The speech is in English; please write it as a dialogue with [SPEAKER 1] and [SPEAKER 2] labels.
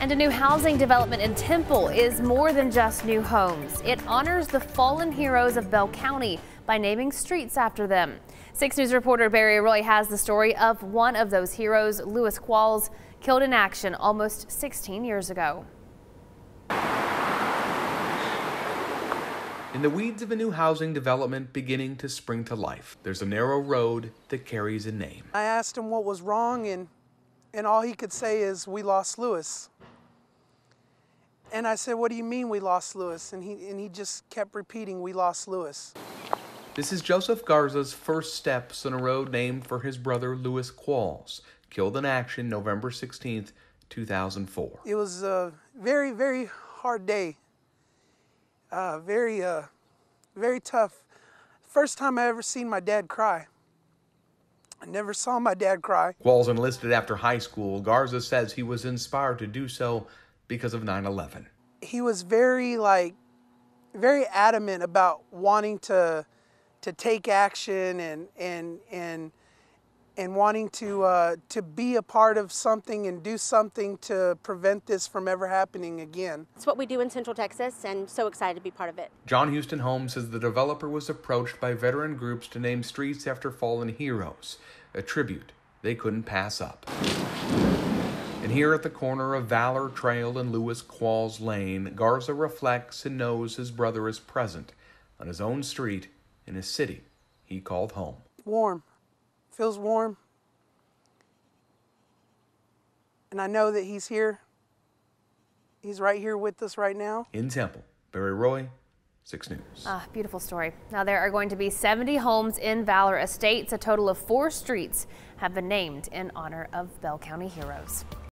[SPEAKER 1] And a new housing development in Temple is more than just new homes. It honors the fallen heroes of Bell County by naming streets after them. 6 News reporter Barry Roy has the story of one of those heroes, Louis Qualls, killed in action almost 16 years ago.
[SPEAKER 2] In the weeds of a new housing development beginning to spring to life, there's a narrow road that carries a name.
[SPEAKER 3] I asked him what was wrong, and, and all he could say is, We lost Louis. And I said, What do you mean we lost Louis? And he, and he just kept repeating, We lost Louis.
[SPEAKER 2] This is Joseph Garza's first steps on a road named for his brother Louis Qualls, killed in action November 16th, 2004.
[SPEAKER 3] It was a very, very hard day. Uh, very, uh, very tough. First time I ever seen my dad cry. Never saw my dad cry.
[SPEAKER 2] Qualls enlisted after high school. Garza says he was inspired to do so because of 9 11.
[SPEAKER 3] He was very, like, very adamant about wanting to to take action and and and and wanting to uh, to be a part of something and do something to prevent this from ever happening again.
[SPEAKER 4] It's what we do in Central Texas, and so excited to be part of it.
[SPEAKER 2] John Houston Holmes says the developer was approached by veteran groups to name streets after fallen heroes, a tribute they couldn't pass up. And here at the corner of Valor Trail and Louis Qualls Lane, Garza reflects and knows his brother is present on his own street in a city he called home.
[SPEAKER 3] Warm. Feels warm. And I know that he's here. He's right here with us right now.
[SPEAKER 2] In Temple, Barry Roy, 6 News.
[SPEAKER 1] Ah, beautiful story. Now, there are going to be 70 homes in Valor Estates. A total of four streets have been named in honor of Bell County heroes.